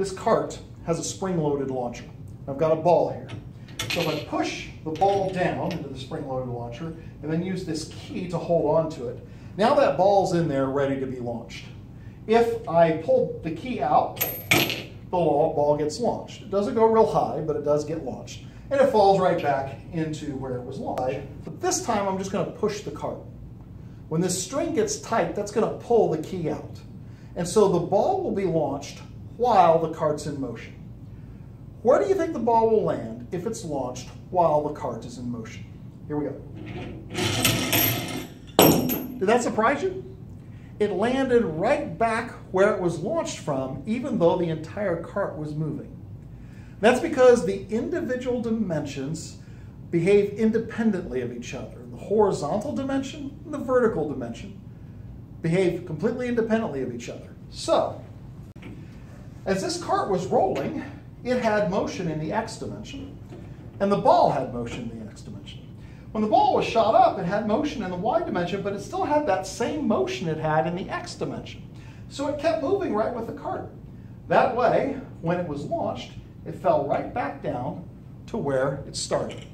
this cart has a spring-loaded launcher. I've got a ball here. So if I push the ball down into the spring-loaded launcher and then use this key to hold on to it, now that ball's in there ready to be launched. If I pull the key out, the ball gets launched. It doesn't go real high, but it does get launched. And it falls right back into where it was launched. But this time I'm just going to push the cart. When this string gets tight, that's going to pull the key out. And so the ball will be launched while the cart's in motion. Where do you think the ball will land if it's launched while the cart is in motion? Here we go. Did that surprise you? It landed right back where it was launched from, even though the entire cart was moving. That's because the individual dimensions behave independently of each other. The horizontal dimension and the vertical dimension behave completely independently of each other. So, as this cart was rolling, it had motion in the x dimension, and the ball had motion in the x dimension. When the ball was shot up, it had motion in the y dimension, but it still had that same motion it had in the x dimension. So it kept moving right with the cart. That way, when it was launched, it fell right back down to where it started.